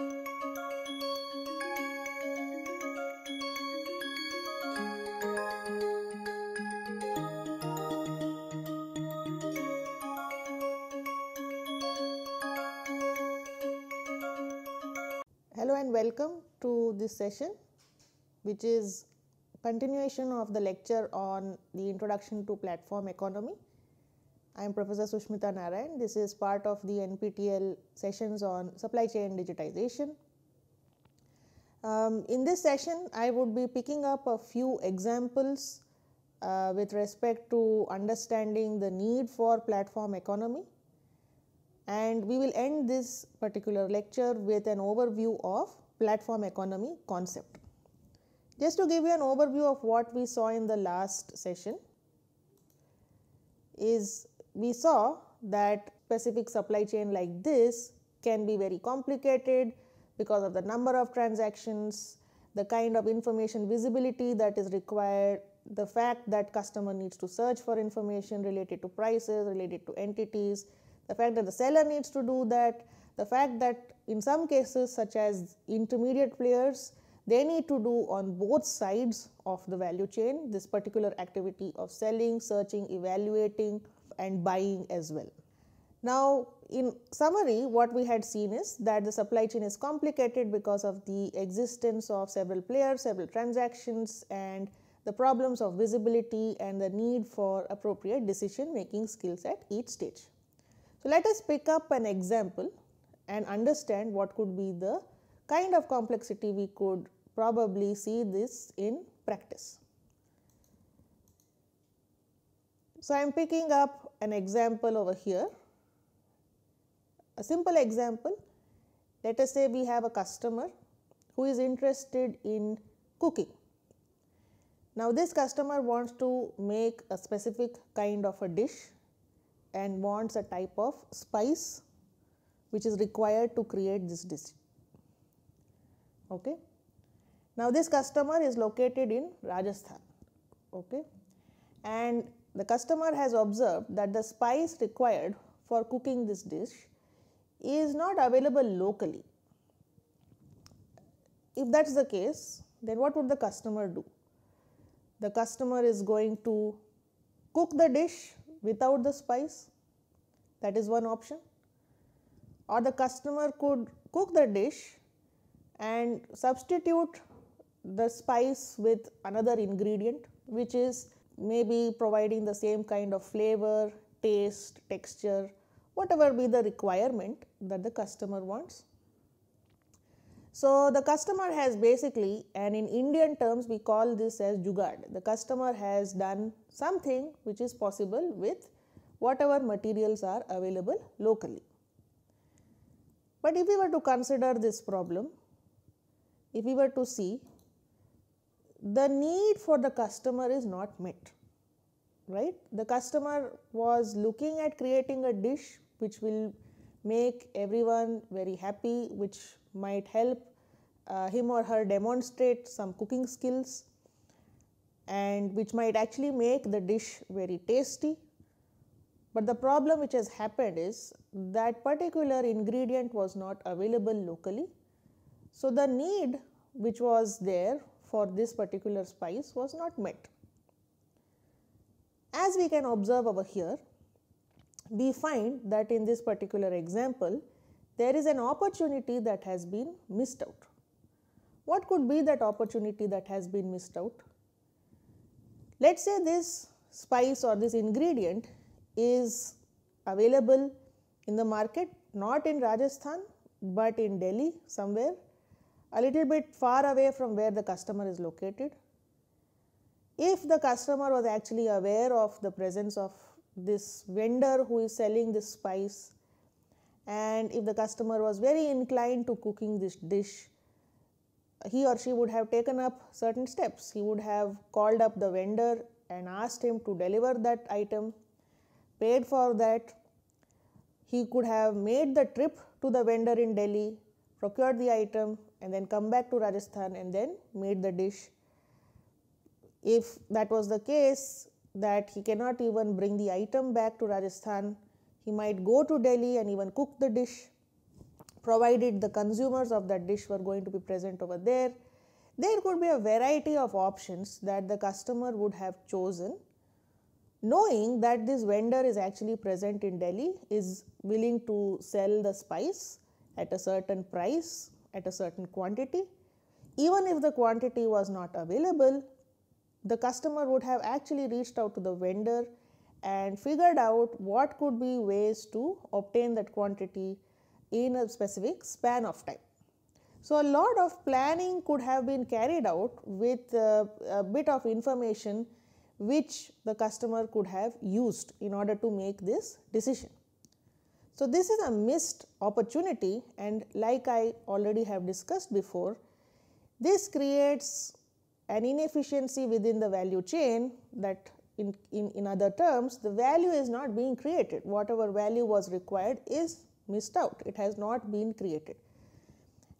Hello and welcome to this session which is continuation of the lecture on the introduction to platform economy. I am Professor Sushmita Narayan. This is part of the NPTEL sessions on supply chain digitization. Um, in this session, I would be picking up a few examples uh, with respect to understanding the need for platform economy and we will end this particular lecture with an overview of platform economy concept. Just to give you an overview of what we saw in the last session is we saw that specific supply chain like this can be very complicated because of the number of transactions, the kind of information visibility that is required, the fact that customer needs to search for information related to prices, related to entities, the fact that the seller needs to do that, the fact that in some cases such as intermediate players, they need to do on both sides of the value chain this particular activity of selling, searching, evaluating and buying as well. Now, in summary what we had seen is that the supply chain is complicated because of the existence of several players, several transactions and the problems of visibility and the need for appropriate decision making skills at each stage. So, let us pick up an example and understand what could be the kind of complexity we could probably see this in practice. So, I am picking up an example over here, a simple example. Let us say we have a customer who is interested in cooking. Now, this customer wants to make a specific kind of a dish and wants a type of spice which is required to create this dish. Okay. Now, this customer is located in Rajasthan okay. and the customer has observed that the spice required for cooking this dish is not available locally. If that is the case, then what would the customer do? The customer is going to cook the dish without the spice that is one option or the customer could cook the dish and substitute the spice with another ingredient which is maybe providing the same kind of flavor, taste, texture, whatever be the requirement that the customer wants. So, the customer has basically and in Indian terms we call this as jugaad. The customer has done something which is possible with whatever materials are available locally. But if we were to consider this problem, if we were to see the need for the customer is not met, right. The customer was looking at creating a dish which will make everyone very happy, which might help uh, him or her demonstrate some cooking skills and which might actually make the dish very tasty. But the problem which has happened is that particular ingredient was not available locally. So, the need which was there for this particular spice was not met. As we can observe over here, we find that in this particular example, there is an opportunity that has been missed out. What could be that opportunity that has been missed out? Let us say this spice or this ingredient is available in the market not in Rajasthan, but in Delhi somewhere a little bit far away from where the customer is located. If the customer was actually aware of the presence of this vendor who is selling this spice and if the customer was very inclined to cooking this dish, he or she would have taken up certain steps. He would have called up the vendor and asked him to deliver that item, paid for that. He could have made the trip to the vendor in Delhi, procured the item and then come back to Rajasthan and then made the dish. If that was the case that he cannot even bring the item back to Rajasthan, he might go to Delhi and even cook the dish. provided the consumers of that dish were going to be present over there. There could be a variety of options that the customer would have chosen knowing that this vendor is actually present in Delhi, is willing to sell the spice at a certain price, at a certain quantity. Even if the quantity was not available, the customer would have actually reached out to the vendor and figured out what could be ways to obtain that quantity in a specific span of time. So, a lot of planning could have been carried out with uh, a bit of information which the customer could have used in order to make this decision. So, this is a missed opportunity and like I already have discussed before, this creates an inefficiency within the value chain that in, in, in other terms the value is not being created, whatever value was required is missed out, it has not been created.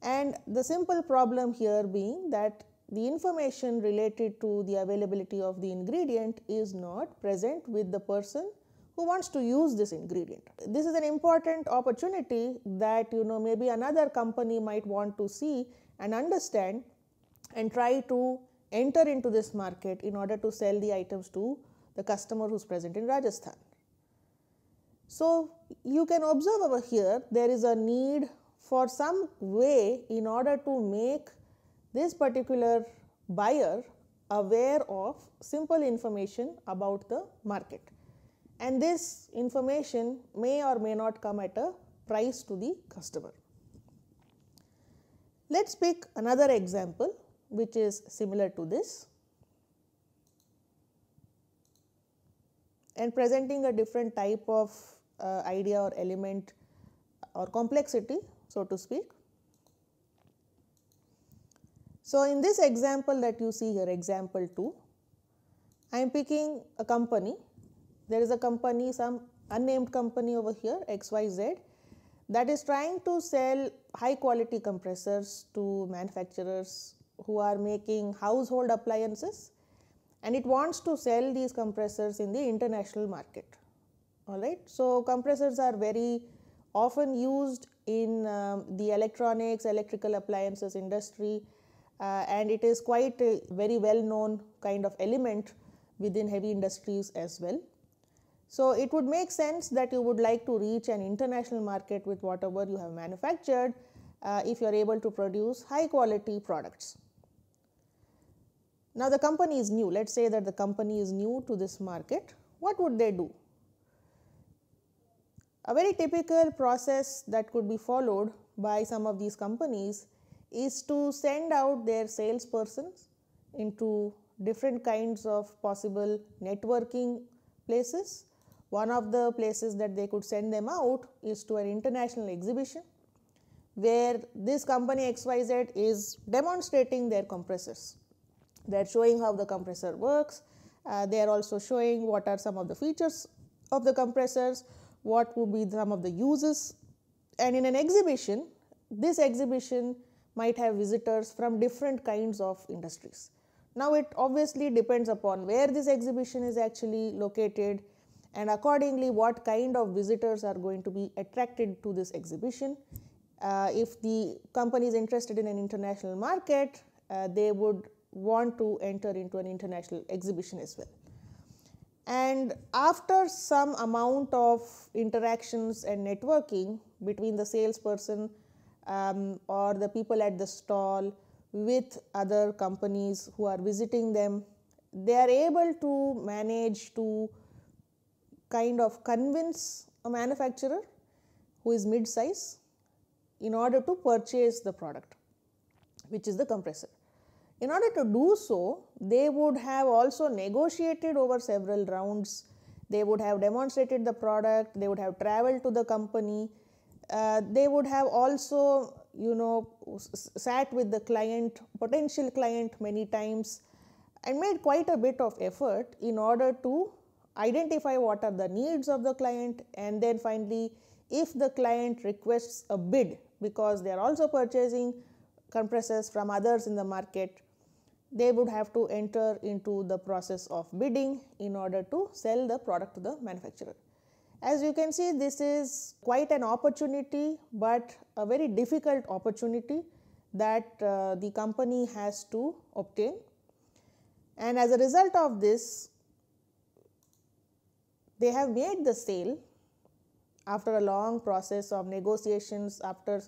And the simple problem here being that the information related to the availability of the ingredient is not present with the person who wants to use this ingredient. This is an important opportunity that you know maybe another company might want to see and understand and try to enter into this market in order to sell the items to the customer who is present in Rajasthan. So, you can observe over here there is a need for some way in order to make this particular buyer aware of simple information about the market and this information may or may not come at a price to the customer. Let us pick another example which is similar to this and presenting a different type of uh, idea or element or complexity so to speak. So, in this example that you see here example 2, I am picking a company, there is a company some unnamed company over here XYZ that is trying to sell high quality compressors to manufacturers who are making household appliances and it wants to sell these compressors in the international market. Alright. So, compressors are very often used in um, the electronics, electrical appliances industry uh, and it is quite a very well known kind of element within heavy industries as well. So, it would make sense that you would like to reach an international market with whatever you have manufactured uh, if you are able to produce high quality products. Now, the company is new, let us say that the company is new to this market, what would they do? A very typical process that could be followed by some of these companies is to send out their salespersons into different kinds of possible networking places. One of the places that they could send them out is to an international exhibition where this company XYZ is demonstrating their compressors. They are showing how the compressor works, uh, they are also showing what are some of the features of the compressors, what would be some of the uses and in an exhibition, this exhibition might have visitors from different kinds of industries. Now, it obviously depends upon where this exhibition is actually located and accordingly what kind of visitors are going to be attracted to this exhibition. Uh, if the company is interested in an international market, uh, they would want to enter into an international exhibition as well. And after some amount of interactions and networking between the salesperson um, or the people at the stall with other companies who are visiting them, they are able to manage to kind of convince a manufacturer who is mid size in order to purchase the product which is the compressor. In order to do so, they would have also negotiated over several rounds, they would have demonstrated the product, they would have traveled to the company, uh, they would have also you know sat with the client potential client many times and made quite a bit of effort in order to identify what are the needs of the client and then finally if the client requests a bid because they are also purchasing compressors from others in the market they would have to enter into the process of bidding in order to sell the product to the manufacturer As you can see, this is quite an opportunity, but a very difficult opportunity that uh, the company has to obtain. And as a result of this, they have made the sale after a long process of negotiations, after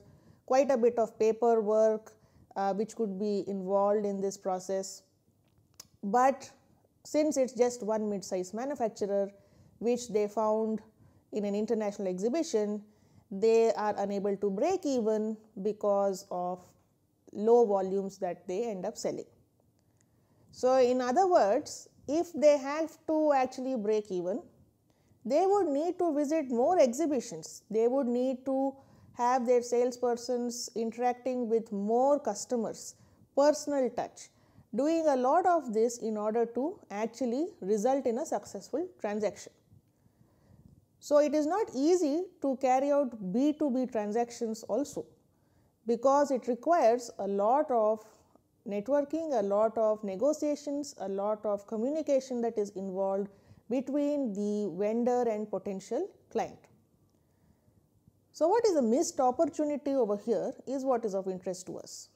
quite a bit of paperwork uh, which could be involved in this process. But since it's just one mid-size manufacturer, which they found in an international exhibition, they are unable to break even because of low volumes that they end up selling. So, in other words, if they have to actually break even, they would need to visit more exhibitions. They would need to have their salespersons interacting with more customers, personal touch, doing a lot of this in order to actually result in a successful transaction. So, it is not easy to carry out B2B transactions also because it requires a lot of networking, a lot of negotiations, a lot of communication that is involved between the vendor and potential client. So, what is a missed opportunity over here is what is of interest to us.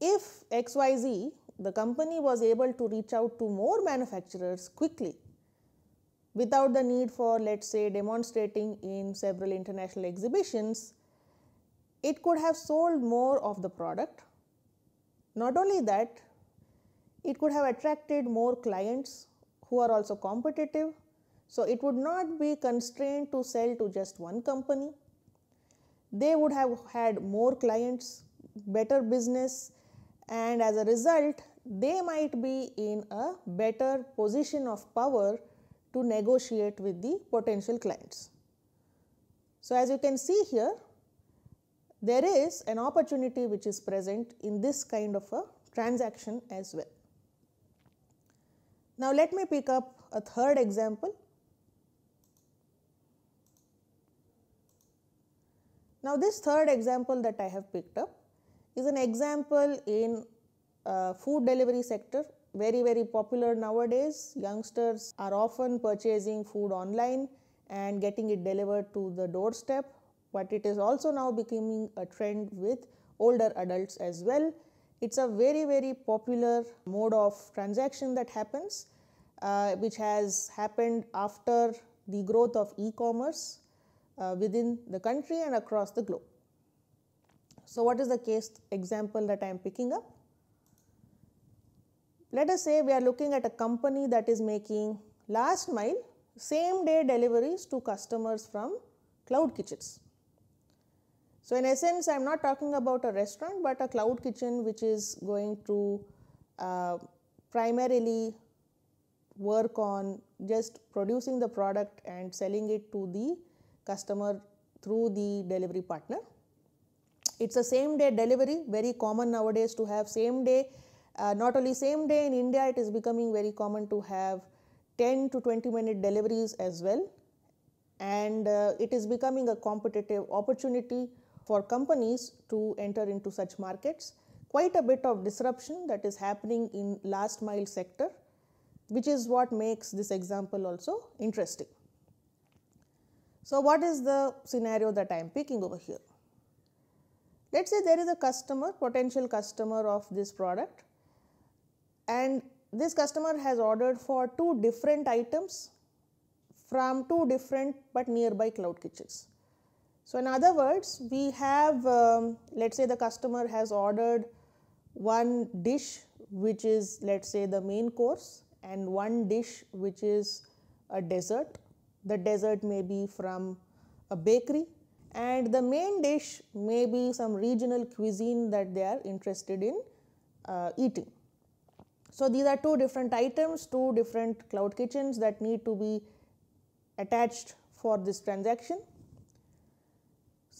If XYZ, the company was able to reach out to more manufacturers quickly without the need for let us say demonstrating in several international exhibitions, it could have sold more of the product. Not only that, it could have attracted more clients who are also competitive. So, it would not be constrained to sell to just one company. They would have had more clients, better business and as a result they might be in a better position of power to negotiate with the potential clients. So, as you can see here there is an opportunity which is present in this kind of a transaction as well. Now, let me pick up a third example. Now, this third example that I have picked up is an example in uh, food delivery sector very very popular nowadays youngsters are often purchasing food online and getting it delivered to the doorstep but it is also now becoming a trend with older adults as well. It's a very, very popular mode of transaction that happens, uh, which has happened after the growth of e-commerce uh, within the country and across the globe. So, what is the case example that I am picking up? Let us say we are looking at a company that is making last mile same day deliveries to customers from cloud kitchens. So, in essence I am not talking about a restaurant, but a cloud kitchen which is going to uh, primarily work on just producing the product and selling it to the customer through the delivery partner. It is a same day delivery very common nowadays to have same day uh, not only same day in India it is becoming very common to have 10 to 20 minute deliveries as well and uh, it is becoming a competitive opportunity for companies to enter into such markets. Quite a bit of disruption that is happening in last mile sector, which is what makes this example also interesting. So, what is the scenario that I am picking over here? Let us say there is a customer, potential customer of this product and this customer has ordered for two different items from two different but nearby cloud kitchens. So, in other words we have um, let us say the customer has ordered one dish which is let us say the main course and one dish which is a dessert. The dessert may be from a bakery and the main dish may be some regional cuisine that they are interested in uh, eating. So, these are two different items, two different cloud kitchens that need to be attached for this transaction.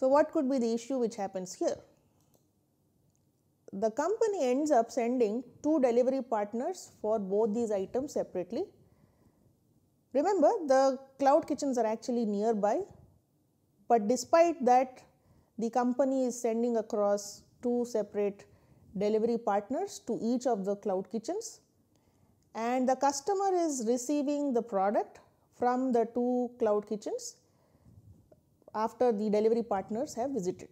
So, what could be the issue which happens here? The company ends up sending two delivery partners for both these items separately. Remember the cloud kitchens are actually nearby, but despite that the company is sending across two separate delivery partners to each of the cloud kitchens and the customer is receiving the product from the two cloud kitchens after the delivery partners have visited.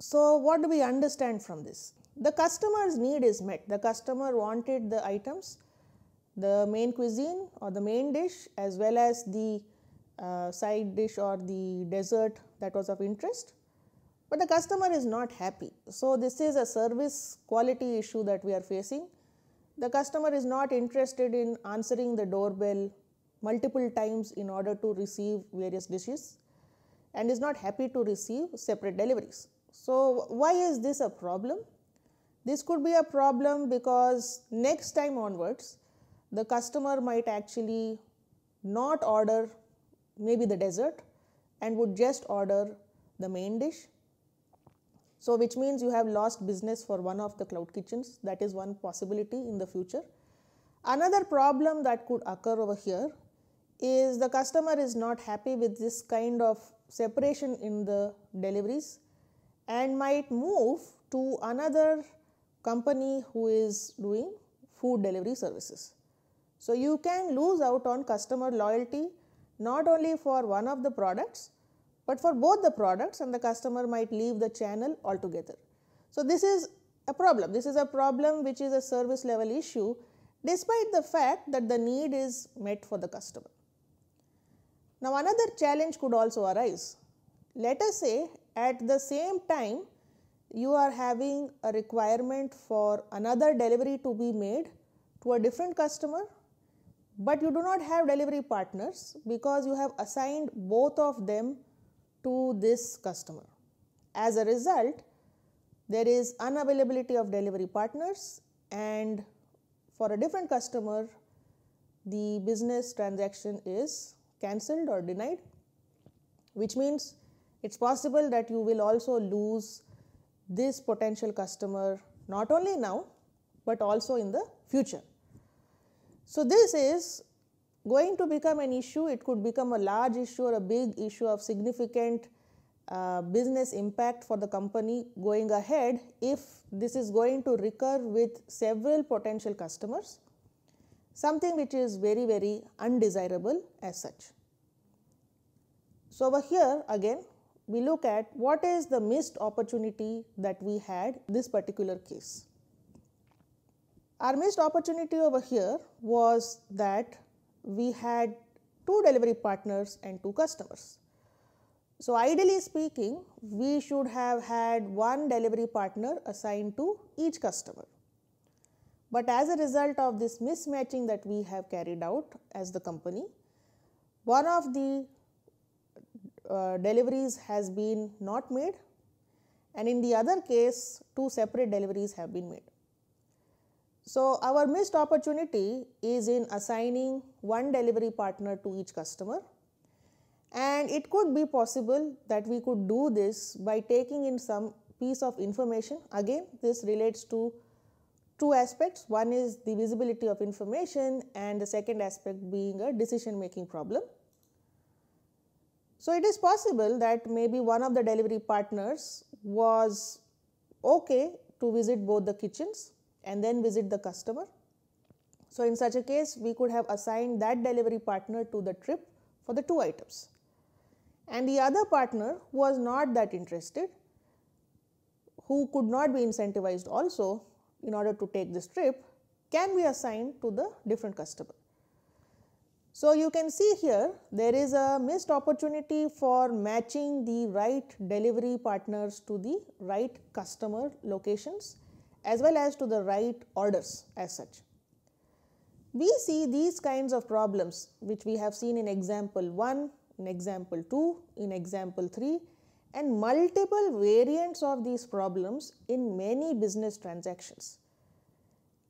So, what do we understand from this? The customer's need is met. The customer wanted the items, the main cuisine or the main dish as well as the uh, side dish or the dessert that was of interest, but the customer is not happy. So, this is a service quality issue that we are facing. The customer is not interested in answering the doorbell multiple times in order to receive various dishes and is not happy to receive separate deliveries. So, why is this a problem? This could be a problem because next time onwards the customer might actually not order maybe the dessert and would just order the main dish. So, which means you have lost business for one of the cloud kitchens that is one possibility in the future. Another problem that could occur over here is the customer is not happy with this kind of separation in the deliveries and might move to another company who is doing food delivery services. So, you can lose out on customer loyalty not only for one of the products, but for both the products and the customer might leave the channel altogether. So, this is a problem. This is a problem which is a service level issue despite the fact that the need is met for the customer. Now, another challenge could also arise. Let us say at the same time you are having a requirement for another delivery to be made to a different customer, but you do not have delivery partners because you have assigned both of them to this customer. As a result, there is unavailability of delivery partners and for a different customer, the business transaction is cancelled or denied, which means it is possible that you will also lose this potential customer not only now, but also in the future. So, this is going to become an issue, it could become a large issue or a big issue of significant uh, business impact for the company going ahead if this is going to recur with several potential customers something which is very, very undesirable as such. So, over here again we look at what is the missed opportunity that we had this particular case. Our missed opportunity over here was that we had two delivery partners and two customers. So, ideally speaking, we should have had one delivery partner assigned to each customer. But as a result of this mismatching that we have carried out as the company, one of the uh, deliveries has been not made and in the other case two separate deliveries have been made. So, our missed opportunity is in assigning one delivery partner to each customer and it could be possible that we could do this by taking in some piece of information. Again this relates to two aspects. One is the visibility of information and the second aspect being a decision making problem. So, it is possible that maybe one of the delivery partners was okay to visit both the kitchens and then visit the customer. So, in such a case we could have assigned that delivery partner to the trip for the two items and the other partner who was not that interested who could not be incentivized also in order to take this trip can be assigned to the different customer. So, you can see here there is a missed opportunity for matching the right delivery partners to the right customer locations as well as to the right orders as such. We see these kinds of problems which we have seen in example 1, in example 2, in example 3 and multiple variants of these problems in many business transactions.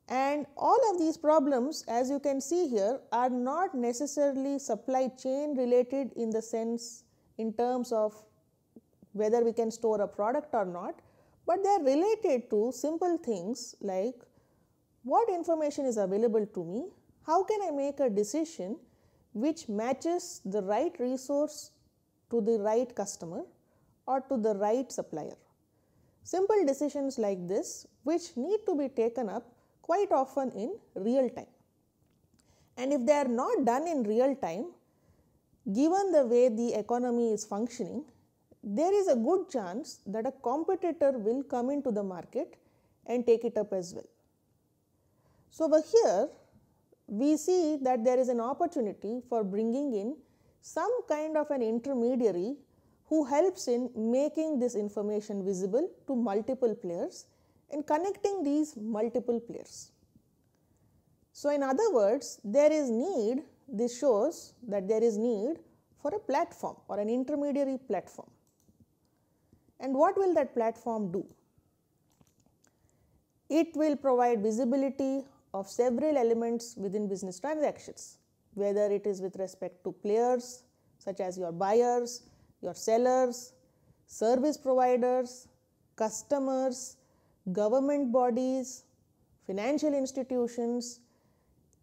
And all of these problems as you can see here are not necessarily supply chain related in the sense in terms of whether we can store a product or not, but they are related to simple things like what information is available to me, how can I make a decision which matches the right resource to the right customer or to the right supplier. Simple decisions like this which need to be taken up quite often in real time. And if they are not done in real time, given the way the economy is functioning, there is a good chance that a competitor will come into the market and take it up as well. So, over here we see that there is an opportunity for bringing in some kind of an intermediary who helps in making this information visible to multiple players and connecting these multiple players. So, in other words there is need this shows that there is need for a platform or an intermediary platform. And what will that platform do? It will provide visibility of several elements within business transactions, whether it is with respect to players such as your buyers, your sellers, service providers, customers, government bodies, financial institutions.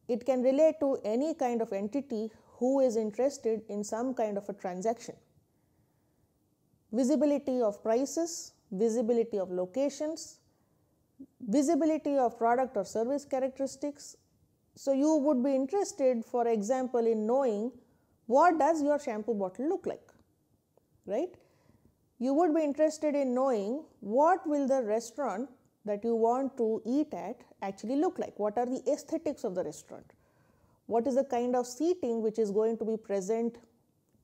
It can relate to any kind of entity who is interested in some kind of a transaction. Visibility of prices, visibility of locations, visibility of product or service characteristics. So, you would be interested for example, in knowing what does your shampoo bottle look like, right. You would be interested in knowing what will the restaurant that you want to eat at actually look like, what are the aesthetics of the restaurant, what is the kind of seating which is going to be present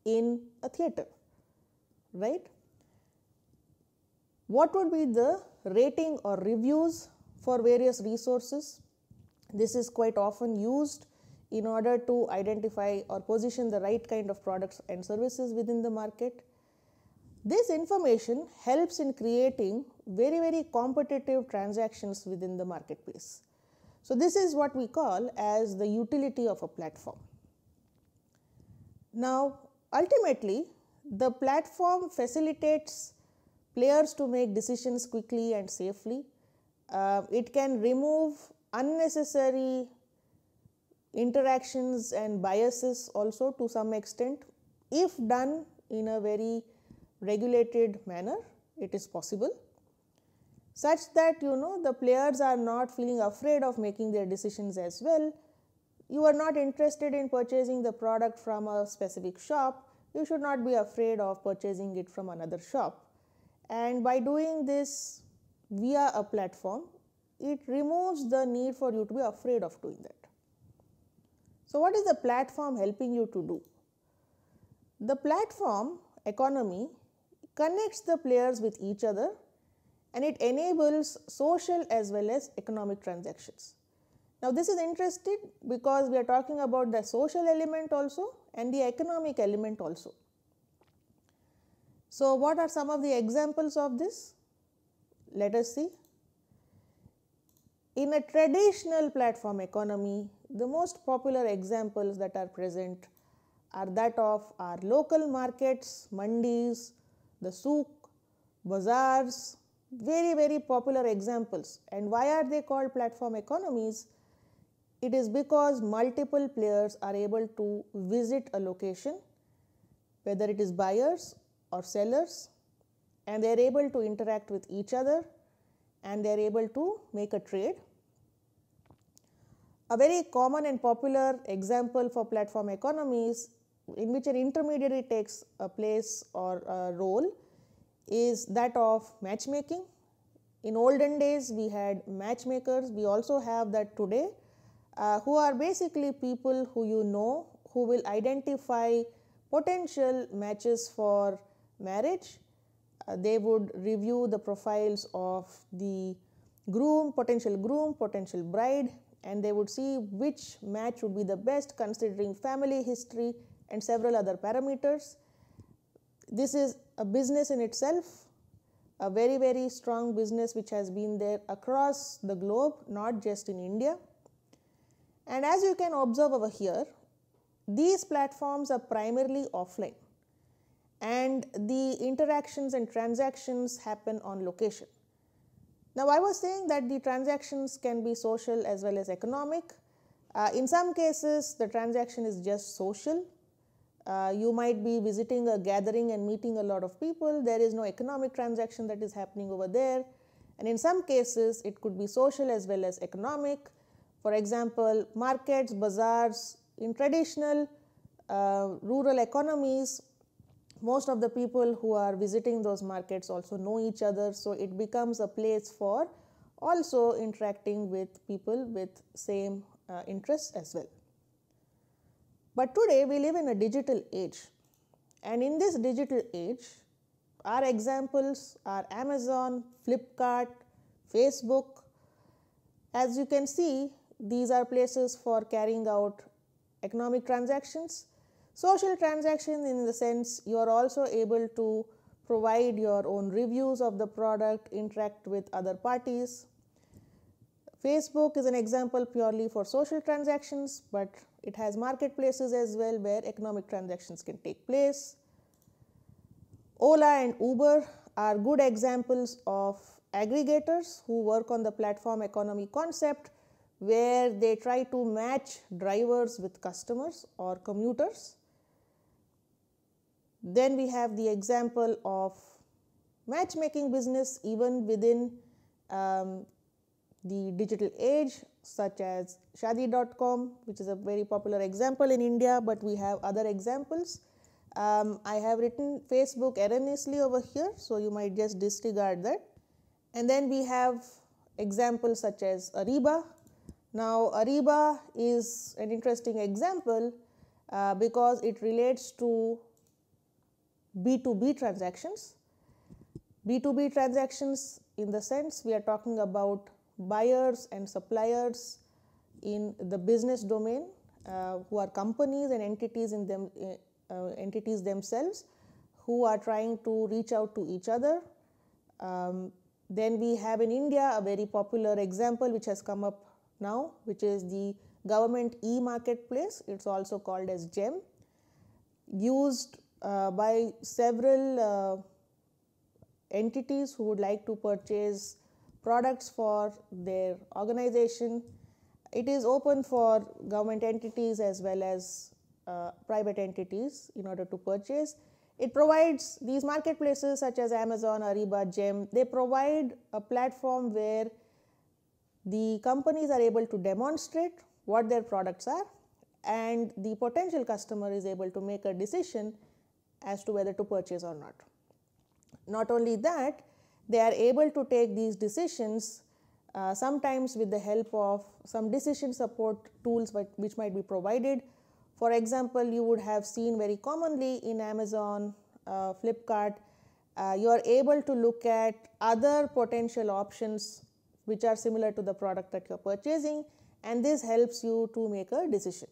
in a theater, right. What would be the rating or reviews for various resources. This is quite often used in order to identify or position the right kind of products and services within the market. This information helps in creating very, very competitive transactions within the marketplace. So, this is what we call as the utility of a platform. Now, ultimately the platform facilitates players to make decisions quickly and safely. Uh, it can remove unnecessary interactions and biases also to some extent if done in a very regulated manner it is possible such that you know the players are not feeling afraid of making their decisions as well you are not interested in purchasing the product from a specific shop you should not be afraid of purchasing it from another shop and by doing this via a platform, it removes the need for you to be afraid of doing that. So, what is the platform helping you to do? The platform economy connects the players with each other and it enables social as well as economic transactions. Now, this is interesting because we are talking about the social element also and the economic element also. So, what are some of the examples of this? Let us see. In a traditional platform economy, the most popular examples that are present are that of our local markets, mandis, the souk, bazaars, very very popular examples. And why are they called platform economies? It is because multiple players are able to visit a location, whether it is buyers or sellers and they are able to interact with each other and they are able to make a trade. A very common and popular example for platform economies in which an intermediary takes a place or a role is that of matchmaking. In olden days we had matchmakers, we also have that today uh, who are basically people who you know who will identify potential matches for marriage, uh, they would review the profiles of the groom, potential groom, potential bride and they would see which match would be the best considering family history and several other parameters. This is a business in itself, a very, very strong business which has been there across the globe, not just in India. And as you can observe over here, these platforms are primarily offline and the interactions and transactions happen on location. Now, I was saying that the transactions can be social as well as economic. Uh, in some cases, the transaction is just social. Uh, you might be visiting a gathering and meeting a lot of people. There is no economic transaction that is happening over there. And in some cases, it could be social as well as economic. For example, markets, bazaars, in traditional uh, rural economies, most of the people who are visiting those markets also know each other. So, it becomes a place for also interacting with people with same uh, interests as well. But today we live in a digital age and in this digital age our examples are Amazon, Flipkart, Facebook. As you can see these are places for carrying out economic transactions. Social transactions in the sense you are also able to provide your own reviews of the product, interact with other parties. Facebook is an example purely for social transactions, but it has marketplaces as well where economic transactions can take place. Ola and Uber are good examples of aggregators who work on the platform economy concept where they try to match drivers with customers or commuters. Then we have the example of matchmaking business even within um, the digital age such as Shaadi.com which is a very popular example in India, but we have other examples. Um, I have written Facebook erroneously over here, so you might just disregard that. And then we have examples such as Ariba. Now, Ariba is an interesting example uh, because it relates to B2B transactions. B2B transactions in the sense we are talking about buyers and suppliers in the business domain uh, who are companies and entities in them uh, entities themselves who are trying to reach out to each other. Um, then we have in India a very popular example which has come up now which is the government e-marketplace it is also called as GeM used uh, by several uh, entities who would like to purchase products for their organization. It is open for government entities as well as uh, private entities in order to purchase. It provides these marketplaces such as Amazon, Ariba, GeM, they provide a platform where the companies are able to demonstrate what their products are and the potential customer is able to make a decision as to whether to purchase or not. Not only that, they are able to take these decisions uh, sometimes with the help of some decision support tools which might be provided. For example, you would have seen very commonly in Amazon, uh, Flipkart, uh, you are able to look at other potential options which are similar to the product that you are purchasing and this helps you to make a decision.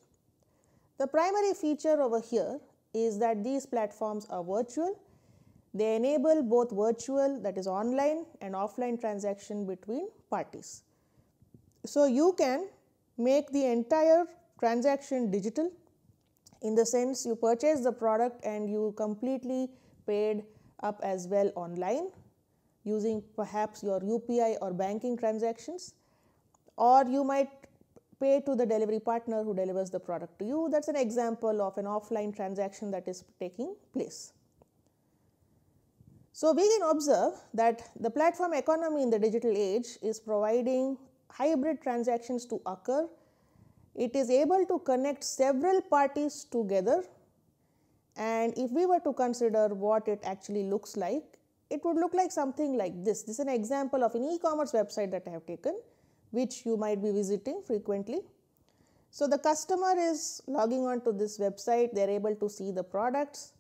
The primary feature over here is that these platforms are virtual they enable both virtual that is online and offline transaction between parties. So, you can make the entire transaction digital in the sense you purchase the product and you completely paid up as well online using perhaps your UPI or banking transactions or you might pay to the delivery partner who delivers the product to you. That is an example of an offline transaction that is taking place. So, we can observe that the platform economy in the digital age is providing hybrid transactions to occur. It is able to connect several parties together and if we were to consider what it actually looks like, it would look like something like this. This is an example of an e-commerce website that I have taken which you might be visiting frequently. So, the customer is logging on to this website, they are able to see the products,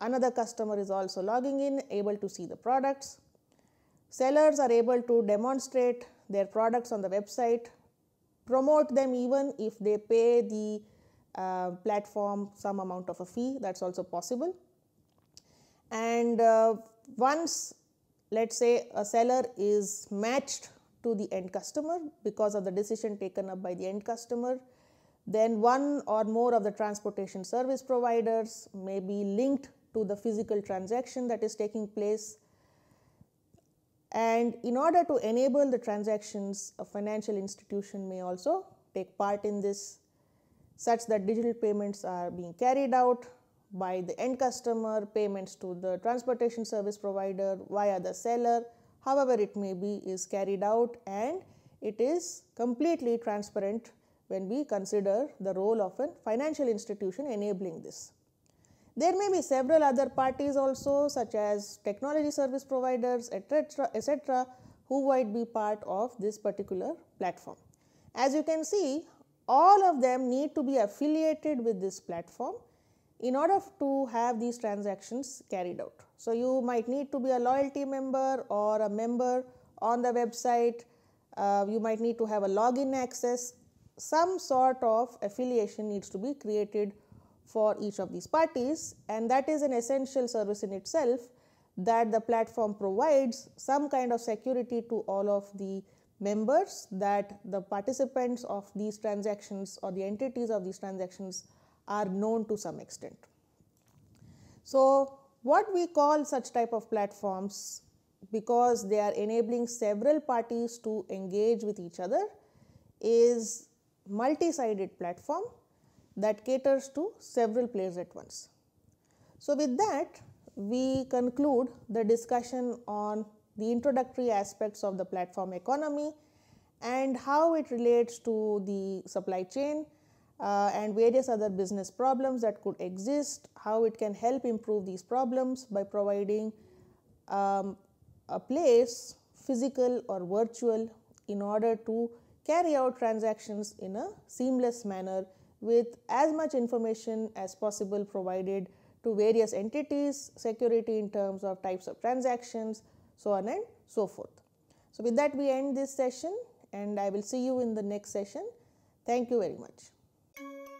Another customer is also logging in, able to see the products. Sellers are able to demonstrate their products on the website, promote them even if they pay the uh, platform some amount of a fee, that is also possible. And uh, once let us say a seller is matched to the end customer because of the decision taken up by the end customer, then one or more of the transportation service providers may be linked to the physical transaction that is taking place. And in order to enable the transactions, a financial institution may also take part in this such that digital payments are being carried out by the end customer, payments to the transportation service provider via the seller, however it may be is carried out and it is completely transparent when we consider the role of a financial institution enabling this. There may be several other parties also such as technology service providers etc., etc., who might be part of this particular platform. As you can see all of them need to be affiliated with this platform in order to have these transactions carried out. So, you might need to be a loyalty member or a member on the website, uh, you might need to have a login access, some sort of affiliation needs to be created for each of these parties and that is an essential service in itself that the platform provides some kind of security to all of the members that the participants of these transactions or the entities of these transactions are known to some extent. So, what we call such type of platforms because they are enabling several parties to engage with each other is multi-sided platform that caters to several players at once. So, with that we conclude the discussion on the introductory aspects of the platform economy and how it relates to the supply chain uh, and various other business problems that could exist, how it can help improve these problems by providing um, a place physical or virtual in order to carry out transactions in a seamless manner with as much information as possible provided to various entities, security in terms of types of transactions, so on and so forth. So, with that we end this session and I will see you in the next session. Thank you very much.